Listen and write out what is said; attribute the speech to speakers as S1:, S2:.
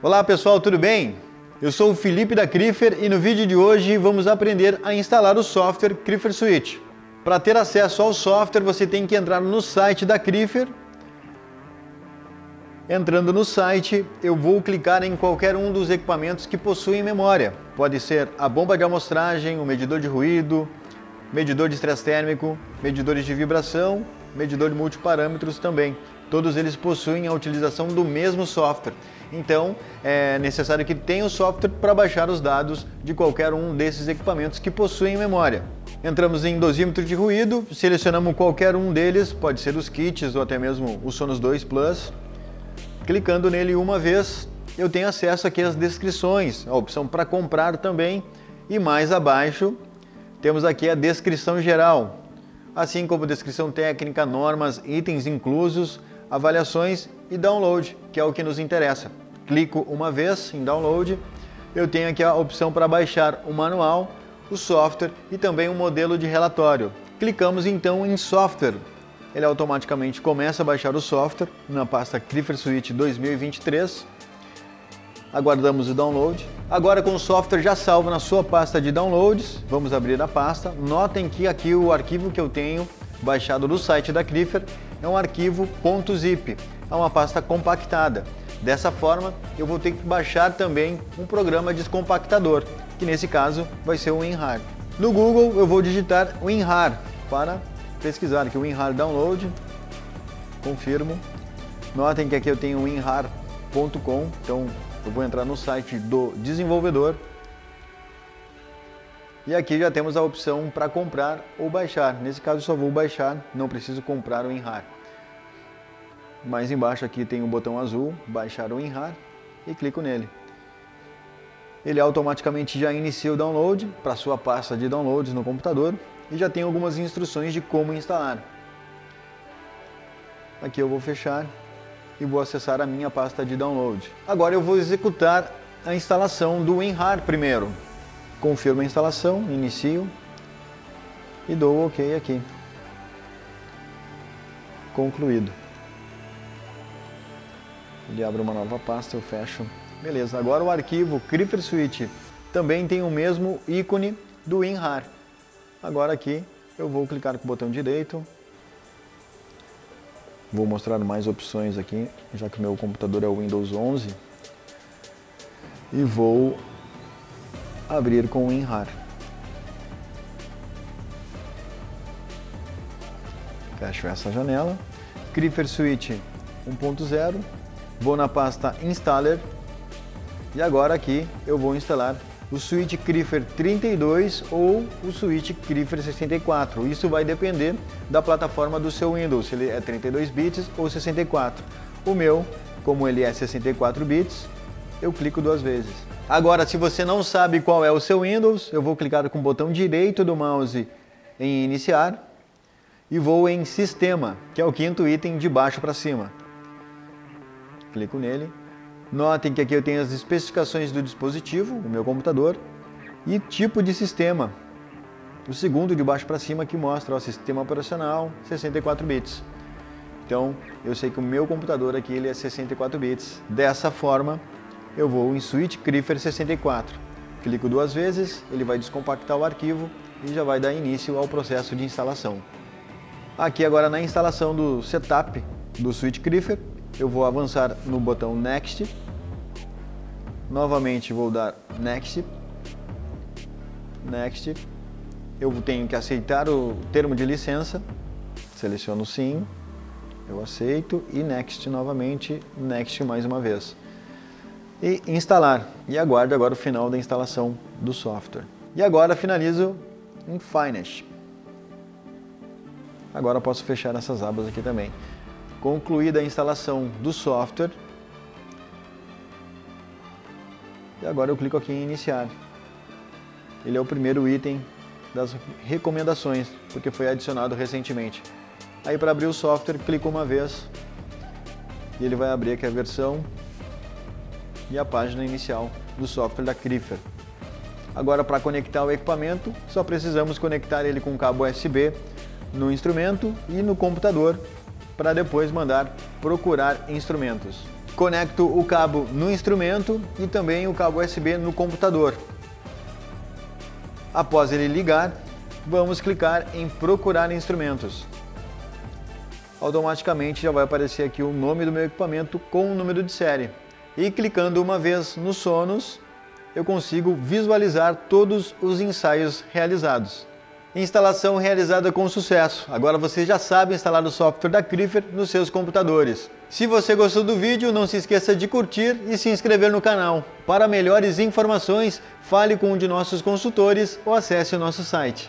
S1: Olá pessoal, tudo bem? Eu sou o Felipe da Crifer e no vídeo de hoje vamos aprender a instalar o software Crifer Suite. Para ter acesso ao software você tem que entrar no site da Crifer. Entrando no site, eu vou clicar em qualquer um dos equipamentos que possuem memória. Pode ser a bomba de amostragem, o medidor de ruído, medidor de estresse térmico, medidores de vibração, medidor de multiparâmetros também. Todos eles possuem a utilização do mesmo software. Então, é necessário que tenha o software para baixar os dados de qualquer um desses equipamentos que possuem memória. Entramos em dosímetro de ruído, selecionamos qualquer um deles, pode ser os kits ou até mesmo o Sonos 2 Plus. Clicando nele uma vez, eu tenho acesso aqui às descrições, a opção para comprar também, e mais abaixo temos aqui a descrição geral, assim como descrição técnica, normas, itens inclusos, avaliações e download, que é o que nos interessa. Clico uma vez em download, eu tenho aqui a opção para baixar o manual, o software e também um modelo de relatório. Clicamos então em software. Ele automaticamente começa a baixar o software na pasta Clipper Suite 2023 aguardamos o download. Agora com o software já salvo na sua pasta de downloads, vamos abrir a pasta. Notem que aqui o arquivo que eu tenho baixado do site da Clipper é um arquivo .zip, é uma pasta compactada. Dessa forma, eu vou ter que baixar também um programa descompactador, que nesse caso vai ser o WinRAR. No Google eu vou digitar WinRAR para pesquisar aqui o WinRAR Download, confirmo. Notem que aqui eu tenho winrar.com, então eu vou entrar no site do desenvolvedor e aqui já temos a opção para comprar ou baixar. Nesse caso só vou baixar, não preciso comprar o WinRAR. Mais embaixo aqui tem o um botão azul, baixar o WinRAR e clico nele. Ele automaticamente já inicia o download para sua pasta de downloads no computador e já tem algumas instruções de como instalar. Aqui eu vou fechar e vou acessar a minha pasta de download. Agora eu vou executar a instalação do WinRAR primeiro. Confirmo a instalação, inicio e dou OK aqui. Concluído. Ele abre uma nova pasta, eu fecho. Beleza, agora o arquivo Creeper Suite também tem o mesmo ícone do WinRAR. Agora aqui eu vou clicar com o botão direito, Vou mostrar mais opções aqui, já que meu computador é o Windows 11. E vou abrir com o WinRAR. Fecho essa janela. Creeper Suite 1.0. Vou na pasta Installer. E agora aqui eu vou instalar o Switch Crifer 32 ou o Switch Crifer 64. Isso vai depender da plataforma do seu Windows, se ele é 32 bits ou 64. O meu, como ele é 64 bits, eu clico duas vezes. Agora, se você não sabe qual é o seu Windows, eu vou clicar com o botão direito do mouse em iniciar e vou em sistema, que é o quinto item de baixo para cima. Clico nele Notem que aqui eu tenho as especificações do dispositivo, o meu computador, e tipo de sistema. O segundo de baixo para cima que mostra o sistema operacional 64 bits. Então, eu sei que o meu computador aqui ele é 64 bits. Dessa forma, eu vou em Switch Crifer 64. Clico duas vezes, ele vai descompactar o arquivo e já vai dar início ao processo de instalação. Aqui agora na instalação do setup do Switch Crifer, eu vou avançar no botão Next. Novamente vou dar Next. Next. Eu tenho que aceitar o termo de licença. Seleciono sim. Eu aceito e Next novamente, Next mais uma vez. E instalar. E aguardo agora o final da instalação do software. E agora finalizo em Finish. Agora posso fechar essas abas aqui também. Concluída a instalação do software. E agora eu clico aqui em iniciar. Ele é o primeiro item das recomendações, porque foi adicionado recentemente. Aí para abrir o software, clico uma vez e ele vai abrir aqui a versão e a página inicial do software da Crifer. Agora para conectar o equipamento, só precisamos conectar ele com cabo USB no instrumento e no computador para depois mandar procurar instrumentos. conecto o cabo no instrumento e também o cabo USB no computador. Após ele ligar, vamos clicar em procurar instrumentos. Automaticamente já vai aparecer aqui o nome do meu equipamento com o número de série. E clicando uma vez no Sonos, eu consigo visualizar todos os ensaios realizados. Instalação realizada com sucesso. Agora você já sabe instalar o software da Crifer nos seus computadores. Se você gostou do vídeo, não se esqueça de curtir e se inscrever no canal. Para melhores informações, fale com um de nossos consultores ou acesse o nosso site.